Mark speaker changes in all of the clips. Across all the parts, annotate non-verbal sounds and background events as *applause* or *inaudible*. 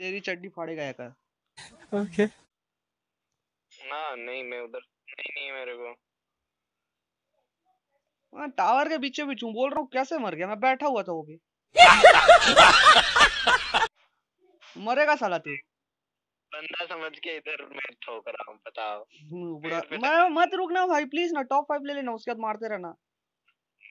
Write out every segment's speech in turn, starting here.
Speaker 1: तेरी चड्डी फाड़ेगा hacker
Speaker 2: okay.
Speaker 3: ना नहीं मैं उधर नहीं नहीं मेरे को।
Speaker 1: मैं टावर के बीचों बीच हूँ बोल रहा हूँ कैसे मर गया? मैं बैठा हुआ था वो भी। मरेगा साला तू।
Speaker 3: बंदा समझ के इधर मैं ठोक रहा हूँ बताओ।
Speaker 1: हम्म, बुरा मैं मत रुकना भाई प्लीज़ ना टॉप फाइव ले लेना उसके बाद मारते रहना।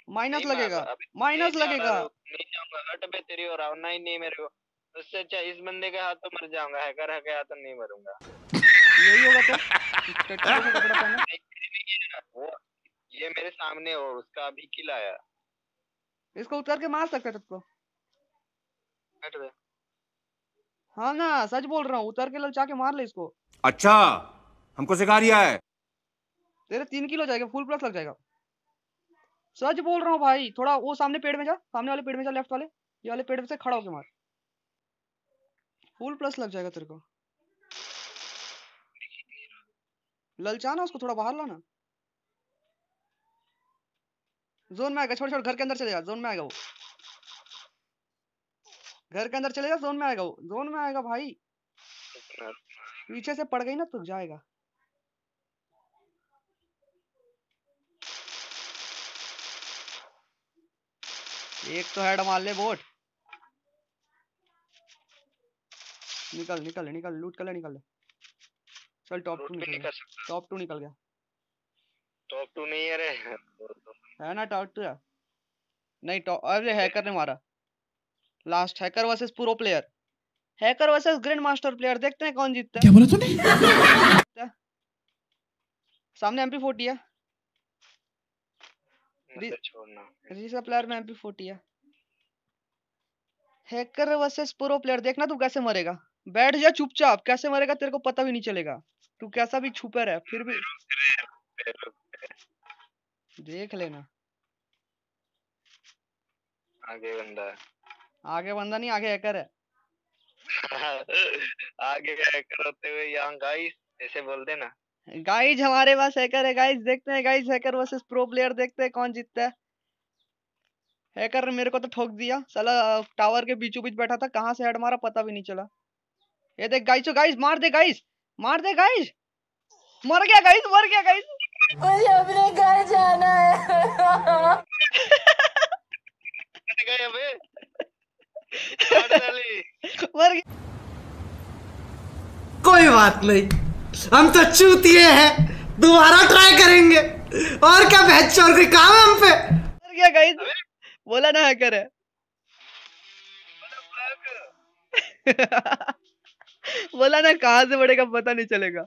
Speaker 1: माइनस लगेगा। माइनस लगेगा।
Speaker 3: नहीं जाऊँगा हट बे तेरी हो रहा हूँ नहीं नहीं मेरे को उससे अच्छा इस बंदे के हाथ तो मर जाऊँगा हैकर है हाथ तो नहीं मरूँगा।
Speaker 1: यही होगा तो। *laughs* टट्टी कपड़ा पहना
Speaker 3: ये वो ये मेरे सामने हो उसका अभी किल आया।
Speaker 1: इसको उतर के मार सकते तुझको
Speaker 3: हट बे
Speaker 1: हाँ ना सच बोल रहा हूँ उतर के ललचा के मार ले इसको।
Speaker 4: अच्छा हमको सिखा रिया है।
Speaker 1: तेरे तीन किलो जाएगा फुल प्लस लग जाएगा। सच बोल रहा हूँ भाई थोड़ा वो सामने पेड़ में जा सामने वाले पेड़ में जा लेफ़्ट वाले ये वाले पेड़ में से खड़ा होके मार। फुल प्लस लग जाएगा तेरे को। ललचाना उसको थोड़ा बाहर लाना। जोन में आएगा, छोड़ छोड़, घर के अंदर चले जा जोन में आएगा वो। घर के अंदर चले जा जोन में आएगा वो। जोन में आएगा भाई। पीछे से पड़ गई ना तो जाएगा। एक तो हेड मार ले, बोट। निकल निकल निकल लूट कर ले निकल। ले चल टॉप टू निकल गया। टॉप टू निकल गया।
Speaker 3: टॉप टू नहीं है रे।
Speaker 1: है ना टॉप टू है? नहीं टॉप अरे हैकर ने मारा। Last hacker versus pro player hacker versus grand master player देखते हैं कौन जीतता है।
Speaker 2: क्या बोला तूने?
Speaker 1: सामने एमपी फोर्टी है। रीसा प्लेयर में एमपी फोर्टी है। हैकर वर्सेस प्रो प्लेयर देखना तू कैसे मरेगा। बैठ जा चुपचाप कैसे मरेगा तेरे को पता भी नहीं चलेगा। तू कैसा भी छुपे रह फिर भी। देख लेना।
Speaker 3: आगे बंदा
Speaker 1: आगे बंदा नहीं आगे हैकर है। *laughs*
Speaker 3: आगे हैकर होते हुए यहाँ गाइस ऐसे बोल देना
Speaker 1: गाइज़ हमारे पास हैकर है गाइज़ देखते हैं guys hacker versus pro player देखते हैं कौन जीतता है। हैकर ने मेरे को तो ठोक दिया। साला टावर के बीचों बीच बैठा था कहाँ से हेड मारा पता भी नहीं चला। ये देख गाइस गाइस मार दे गाइस मार दे गाइस मर गया गाइस मर गया गाइस
Speaker 5: मुझे अपने घर जाना है।
Speaker 3: गए बे
Speaker 1: मर गया।
Speaker 6: कोई बात नहीं हम तो चूतिए हैं दोबारा ट्राई करेंगे। और क्या बहस और कोई काम है हम पे?
Speaker 1: मर गया गाइस बोला ना हैकर है। बोला ना कहा से बढ़ेगा पता नहीं चलेगा।